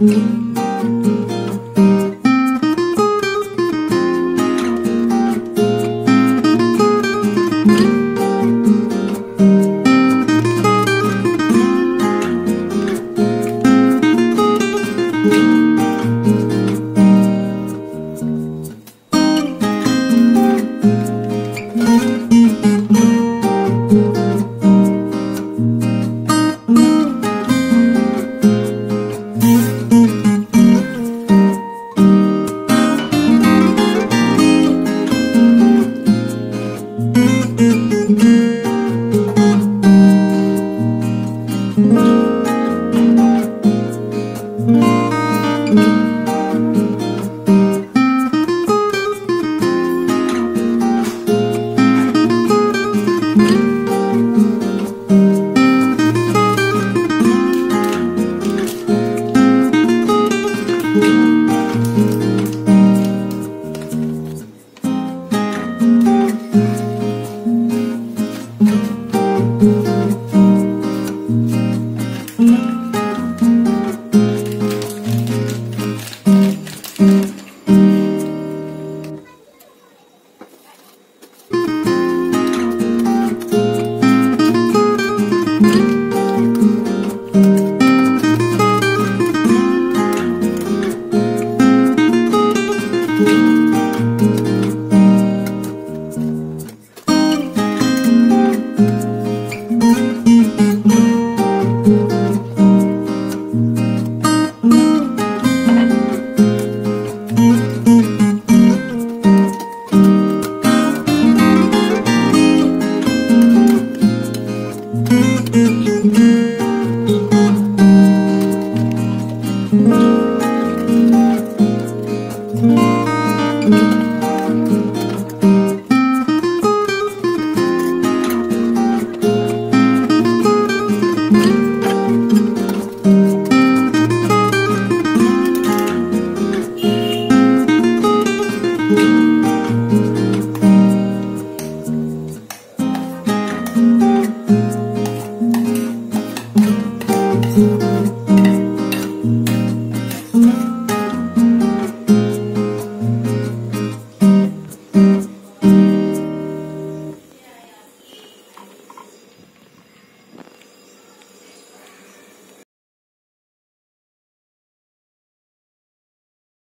Mm-hmm. Música